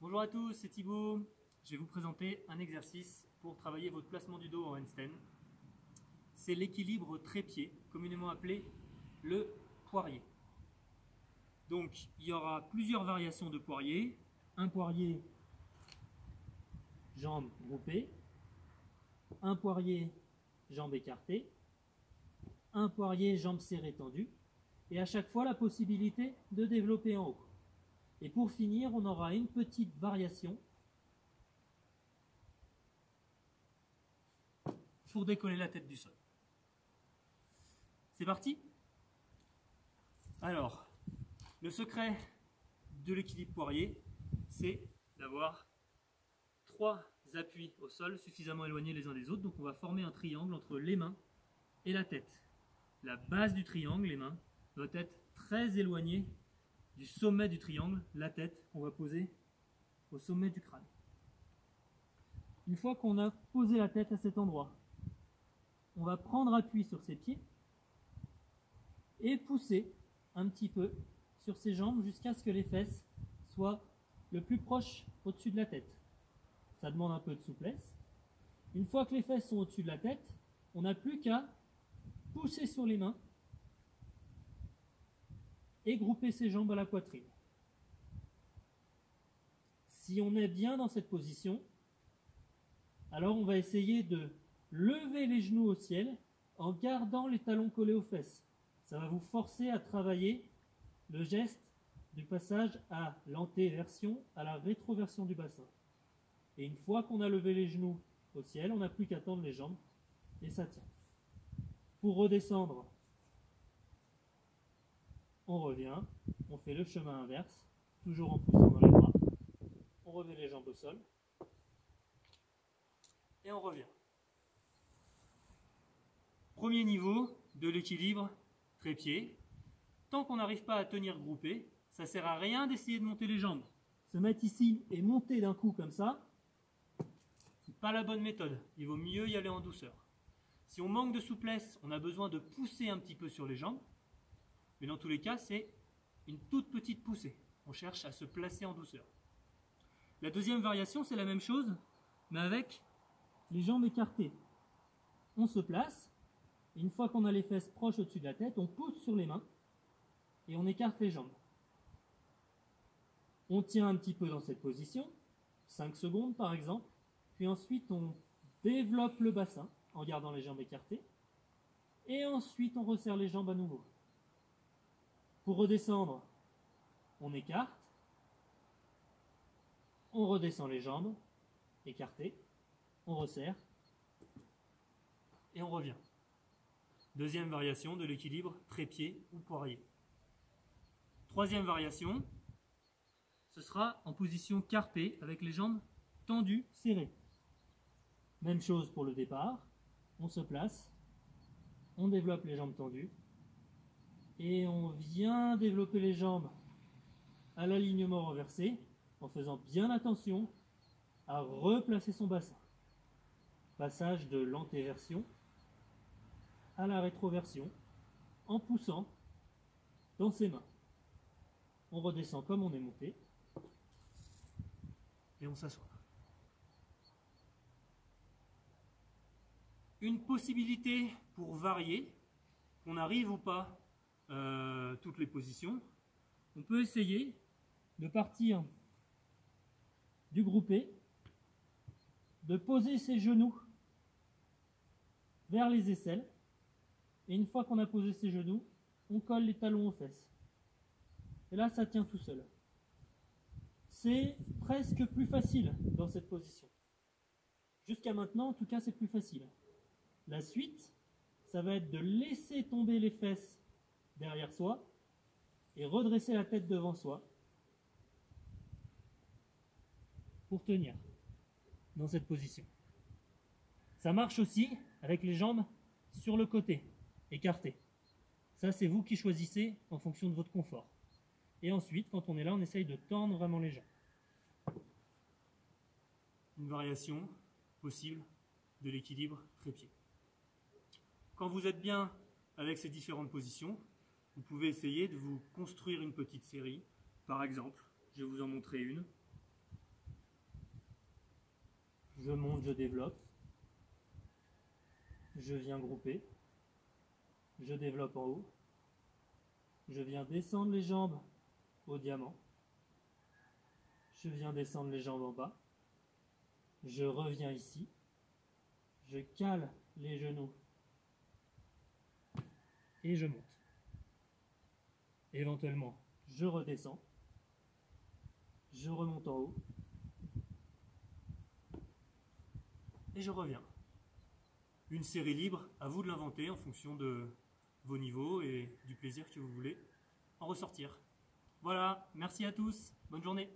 Bonjour à tous, c'est Thibaut. Je vais vous présenter un exercice pour travailler votre placement du dos en handstand. C'est l'équilibre trépied, communément appelé le poirier. Donc, il y aura plusieurs variations de poirier. Un poirier jambes groupées, un poirier jambes écartées, un poirier jambes serrées tendues, et à chaque fois la possibilité de développer en haut. Et pour finir, on aura une petite variation pour décoller la tête du sol. C'est parti? Alors, le secret de l'équilibre poirier, c'est d'avoir trois appuis au sol suffisamment éloignés les uns des autres. Donc on va former un triangle entre les mains et la tête. La base du triangle, les mains, doit être très éloignée du sommet du triangle. La tête, on va poser au sommet du crâne. Une fois qu'on a posé la tête à cet endroit, on va prendre appui sur ses pieds et pousser un petit peu sur ses jambes jusqu'à ce que les fesses soient le plus proche au-dessus de la tête. Ça demande un peu de souplesse. Une fois que les fesses sont au-dessus de la tête, on n'a plus qu'à pousser sur les mains et grouper ses jambes à la poitrine. Si on est bien dans cette position, alors on va essayer de lever les genoux au ciel en gardant les talons collés aux fesses. Ça va vous forcer à travailler le geste du passage à l'antéversion, à la rétroversion du bassin. Et une fois qu'on a levé les genoux au ciel, on n'a plus qu'à tendre les jambes et ça tient. Pour redescendre, on revient, on fait le chemin inverse, toujours en poussant dans les bras. On remet les jambes au sol et on revient. Premier niveau de l'équilibre trépied. Tant qu'on n'arrive pas à tenir groupé, ça sert à rien d'essayer de monter les jambes. Se mettre ici et monter d'un coup comme ça, c'est pas la bonne méthode. Il vaut mieux y aller en douceur. Si on manque de souplesse, on a besoin de pousser un petit peu sur les jambes. Mais dans tous les cas, c'est une toute petite poussée. On cherche à se placer en douceur. La deuxième variation, c'est la même chose, mais avec les jambes écartées. On se place, et une fois qu'on a les fesses proches au-dessus de la tête, on pousse sur les mains et on écarte les jambes. On tient un petit peu dans cette position, 5 secondes par exemple, puis ensuite on développe le bassin en gardant les jambes écartées, et ensuite on resserre les jambes à nouveau. Pour redescendre, on écarte, on redescend les jambes, écartées, on resserre, et on revient. Deuxième variation de l'équilibre trépied ou poirier. Troisième variation, ce sera en position carpée avec les jambes tendues, serrées. Même chose pour le départ, on se place, on développe les jambes tendues et on vient développer les jambes à l'alignement renversé en faisant bien attention à replacer son bassin. Passage de l'antéversion à la rétroversion en poussant dans ses mains. On redescend comme on est monté et on s'assoit. Une possibilité pour varier, qu'on arrive ou pas euh, toutes les positions, on peut essayer de partir du groupé, de poser ses genoux vers les aisselles, et une fois qu'on a posé ses genoux, on colle les talons aux fesses. Et là, ça tient tout seul. C'est presque plus facile dans cette position. Jusqu'à maintenant, en tout cas, c'est plus facile. La suite, ça va être de laisser tomber les fesses derrière soi et redresser la tête devant soi pour tenir dans cette position. Ça marche aussi avec les jambes sur le côté écarté. Ça, c'est vous qui choisissez en fonction de votre confort. Et ensuite, quand on est là, on essaye de tendre vraiment les jambes. Une variation possible de l'équilibre trépied. Quand vous êtes bien avec ces différentes positions, vous pouvez essayer de vous construire une petite série. Par exemple, je vais vous en montrer une. je monte, je développe, je viens grouper, je développe en haut, je viens descendre les jambes au diamant, je viens descendre les jambes en bas, je reviens ici, je cale les genoux. Et je monte. Éventuellement, je redescends, je remonte en haut et je reviens. Une série libre, à vous de l'inventer en fonction de vos niveaux et du plaisir que vous voulez en ressortir. Voilà, merci à tous, bonne journée.